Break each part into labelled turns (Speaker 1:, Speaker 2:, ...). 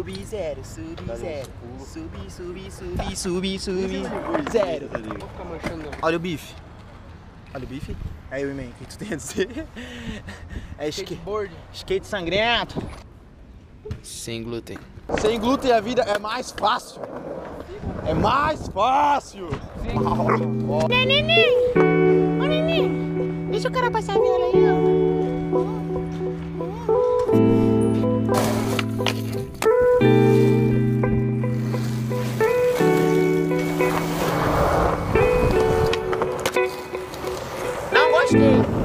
Speaker 1: Subi zero, subi
Speaker 2: Dá
Speaker 1: zero. Subi, subi, subi, subi, subi. Zero.
Speaker 3: Vou ficar manchando.
Speaker 1: Olha o bife. Olha o bife. Aí, o man, o que tu tem a dizer? É skate,
Speaker 3: Skateboard.
Speaker 1: skate sangrento.
Speaker 3: Sem glúten.
Speaker 1: Sem glúten a vida é mais fácil. É mais fácil.
Speaker 4: Neném! Ô neném! Deixa o cara passar a viola aí, ó.
Speaker 1: Não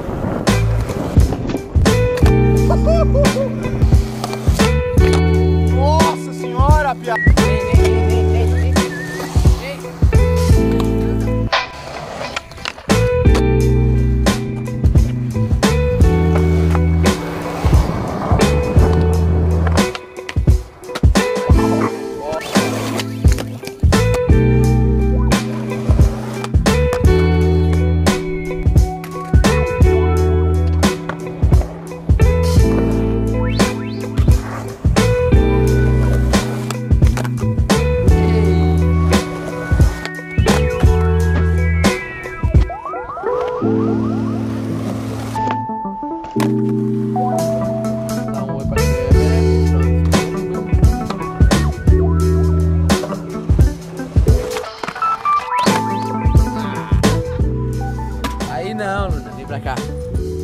Speaker 3: Aí não, Luna. Vem pra cá.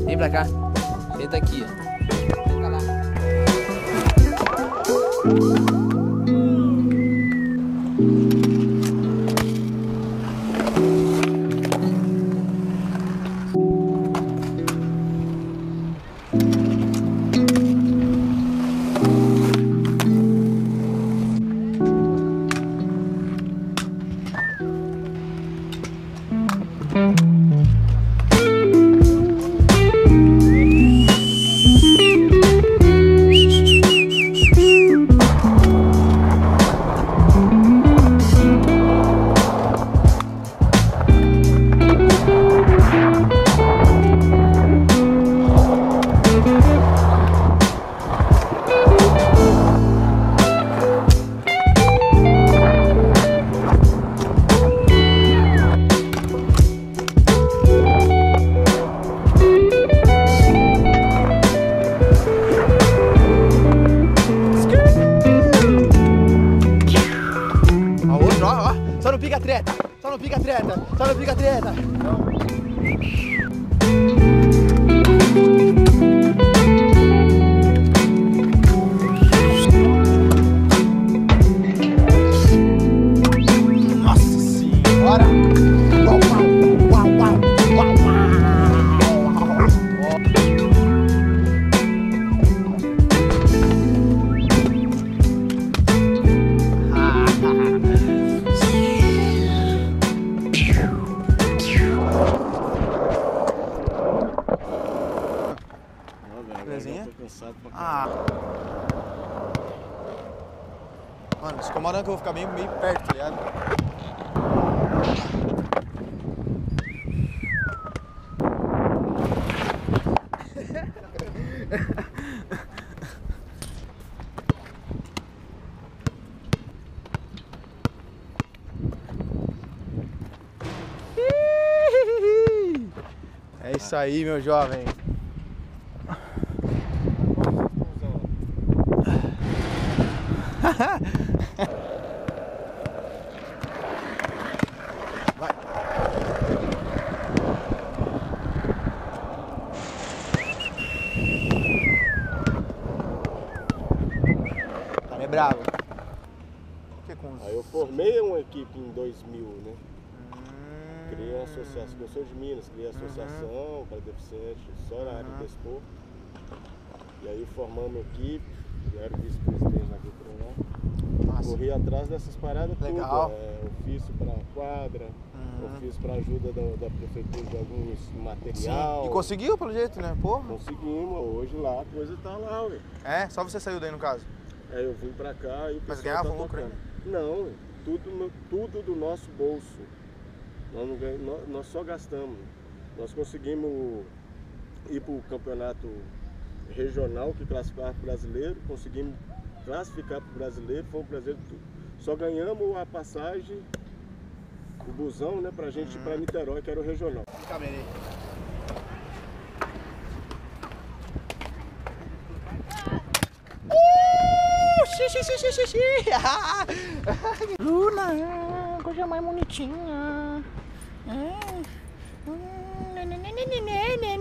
Speaker 3: Vem pra cá. Senta aqui, ó. Senta lá.
Speaker 1: Treta. Só não pica treta. Nossa Belezinha?
Speaker 2: eu tô cansado pra
Speaker 1: Ah. Mano, os camarão que eu vou ficar bem meio perto, tá ligado? É isso aí, meu jovem. Vai. Tá é bravo. O que com os...
Speaker 2: Aí eu formei uma equipe em 2000, né? Criei uma associação, eu sou de Minas, criei
Speaker 1: Uhum.
Speaker 2: associação para deficientes, só na área do desporto. E aí formamos equipe, eu era vice-presidente na Guitarra
Speaker 1: Nossa.
Speaker 2: Corri atrás dessas paradas
Speaker 1: Legal.
Speaker 2: tudo. É, ofício para quadra,
Speaker 1: Uhum.
Speaker 2: ofício para ajuda da, da prefeitura de alguns
Speaker 1: Sim.
Speaker 2: material.
Speaker 1: E conseguiu pelo jeito, né? Porra.
Speaker 2: Conseguimos, hoje lá a coisa tá lá, ué.
Speaker 1: É, só você saiu daí no caso.
Speaker 2: Aí eu vim pra cá e o
Speaker 1: Mas ganhava
Speaker 2: tá
Speaker 1: lucro
Speaker 2: tocando. Não, ué. tudo, tudo do nosso bolso. Nós, não ganha- nós- nós só gastamos. Nós conseguimos ir pro campeonato regional que classificava pro brasileiro, conseguimos classificar para o brasileiro, foi o brasileiro tudo. Só ganhamos a passagem, o busão, né, pra gente ir pra Niterói, que era o regional.
Speaker 1: Aí. Uh, xi, xi, xi. Luna, coisa mais bonitinha. É. Hum, né,